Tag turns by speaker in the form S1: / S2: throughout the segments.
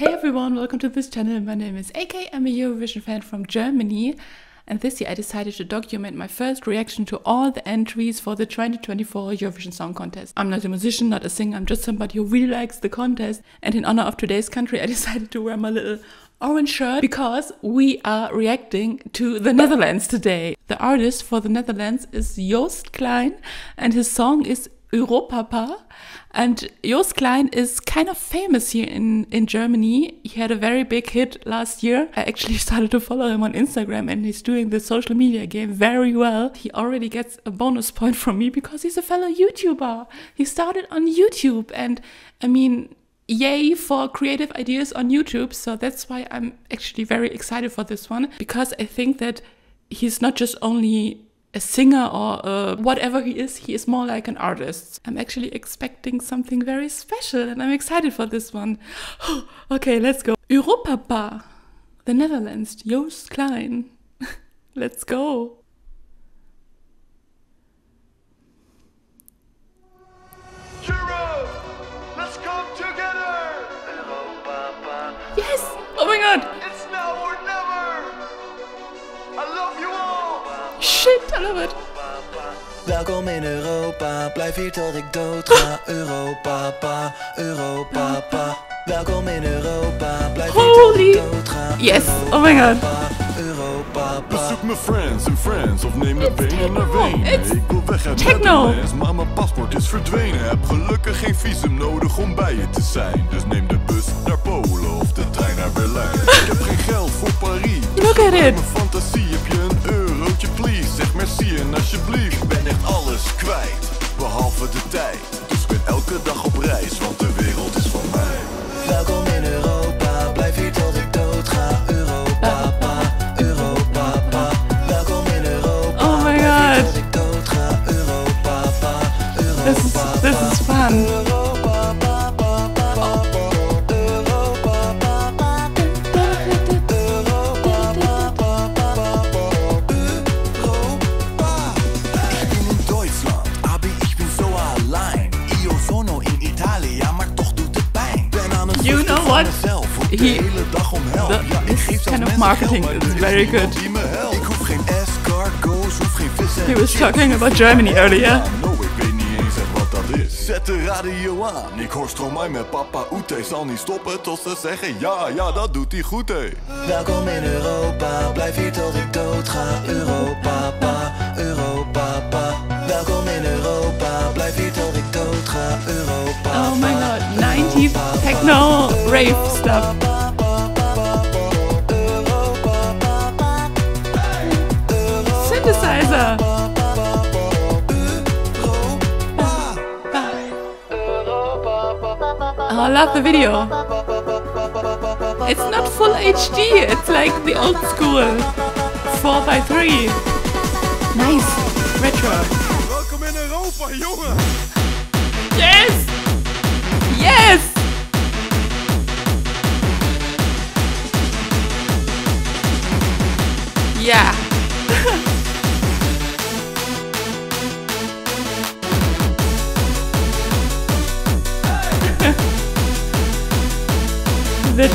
S1: Hey everyone, welcome to this channel. My name is AK. I'm a Eurovision fan from Germany. And this year I decided to document my first reaction to all the entries for the 2024 Eurovision Song Contest. I'm not a musician, not a singer, I'm just somebody who really likes the contest. And in honor of today's country, I decided to wear my little orange shirt because we are reacting to the Netherlands today. The artist for the Netherlands is Joost Klein and his song is Europapa. And Joost Klein is kind of famous here in, in Germany. He had a very big hit last year. I actually started to follow him on Instagram and he's doing the social media game very well. He already gets a bonus point from me because he's a fellow YouTuber. He started on YouTube and I mean, yay for creative ideas on YouTube. So that's why I'm actually very excited for this one because I think that he's not just only a singer or a whatever he is, he is more like an artist. I'm actually expecting something very special and I'm excited for this one. okay, let's go. Europapa, the Netherlands, Joost Klein. let's go. Shit, I love it.
S2: Welkom in Europa, blijf hier tot ik dood ga. Europa, pa, Europa, pa. Welkom in Europa, blijf hier tot
S1: Holy-
S2: ik dood ga.
S1: Yes, oh my god.
S2: Europa.
S3: Bezoek mijn friends en friends of neem de
S1: It's
S3: benen naar Wenen. Ik wil weg uit
S1: techno.
S3: Netherlands, maar mijn paspoort is verdwenen. Heb gelukkig geen visum nodig om bij je te zijn. Dus neem de bus naar Polen of de trein naar Berlijn. Ik heb geen geld voor Parijs. dus
S1: Look at it.
S3: Mijn fantasie,
S2: het pijn. Ben aan het
S1: You know what?
S2: mezelf,
S1: He-
S2: hele dag om help.
S1: the- this
S2: geef zelfs
S1: kind of marketing is
S2: er
S1: very good.
S2: die me helpt. Ik hoef geen escargots, hoef geen vis en
S1: He was talking about Germany earlier.
S3: Zet de radio aan. Ik hoor Stromae met papa Oete. Zal niet stoppen tot ze zeggen ja, ja, dat doet hij goed, hé.
S2: Welkom in Europa, blijf hier tot ik dood ga. Europa, pa, Europa, pa. Welkom in Europa, blijf hier tot ik dood ga. Europa,
S1: Oh my god, 90s techno rave stuff. Synthesizer. I love the video. It's not full HD, it's like the old school 4x3. Nice. Retro.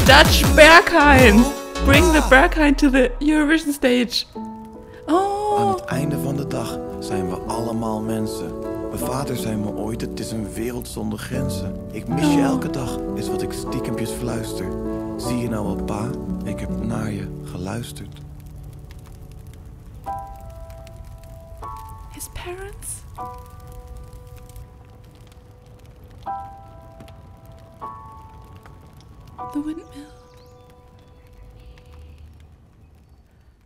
S1: Dutch Berghain. Bring the Berghain to the Eurovision stage.
S2: Aan
S1: Oh.
S2: het einde van de dag zijn we allemaal mensen. Mijn vader zei me ooit, het is een wereld zonder grenzen. Ik mis je elke dag, is wat ik stiekempjes fluister. Zie je nou wel pa, ik heb naar je geluisterd.
S1: His parents? The windmill.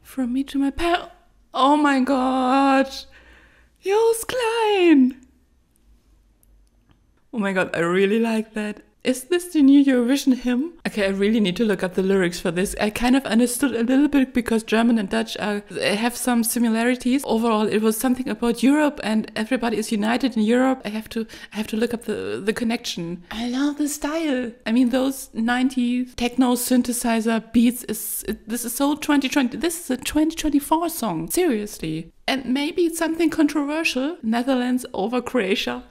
S1: From me to my parents. Oh my god! Joost Klein! Oh my god, I really like that. Is this the new Eurovision hymn? Okay, I really need to look up the lyrics for this. I kind of understood a little bit because German and Dutch are, have some similarities. Overall, it was something about Europe and everybody is united in Europe. I have to I have to look up the the connection. I love the style. I mean, those 90s techno synthesizer beats is this is so 2020. This is a 2024 song. Seriously. And maybe it's something controversial. Netherlands over Croatia.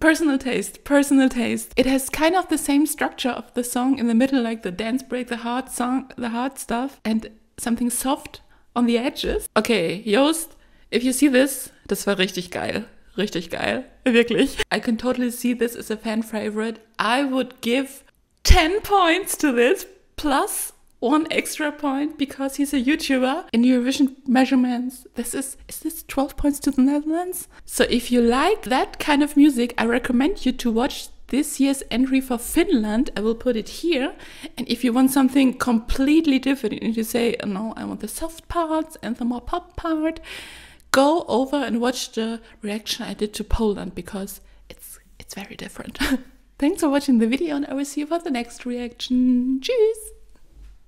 S1: Personal taste, personal taste. It has kind of the same structure of the song in the middle, like the dance break, the hard song, the hard stuff, and something soft on the edges. Okay, Joost, if you see this, das war richtig geil. Richtig geil. Wirklich. I can totally see this as a fan favorite. I would give 10 points to this plus one extra point because he's a YouTuber in Eurovision measurements. This is is this 12 points to the Netherlands? So if you like that kind of music, I recommend you to watch this year's entry for Finland. I will put it here. And if you want something completely different and you say, oh, no, I want the soft parts and the more pop part, go over and watch the reaction I did to Poland because it's it's very different. Thanks for watching the video and I will see you for the next reaction. Tschüss!